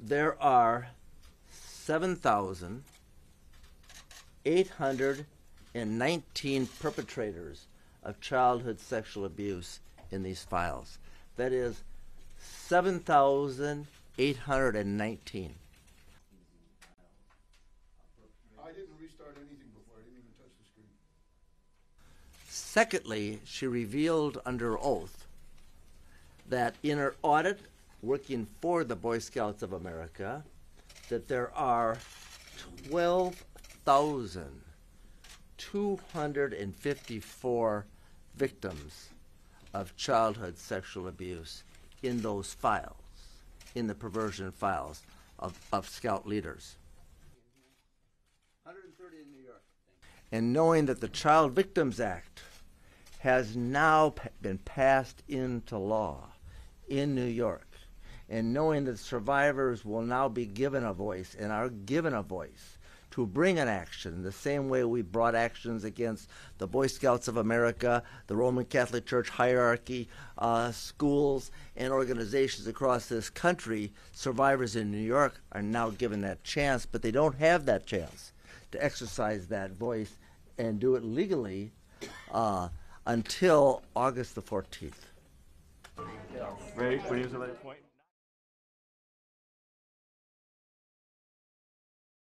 there are 7,819 perpetrators of childhood sexual abuse in these files. That is 7,819. I didn't restart anything before, I didn't even touch the screen. Secondly, she revealed under oath that in her audit working for the Boy Scouts of America, that there are 12,254 victims of childhood sexual abuse in those files, in the perversion files of, of Scout leaders. 130 in New York. And knowing that the Child Victims Act has now been passed into law in New York, and knowing that survivors will now be given a voice and are given a voice to bring an action the same way we brought actions against the Boy Scouts of America, the Roman Catholic Church hierarchy, uh, schools, and organizations across this country. Survivors in New York are now given that chance, but they don't have that chance to exercise that voice and do it legally uh, until August the 14th. Ready? What do you point?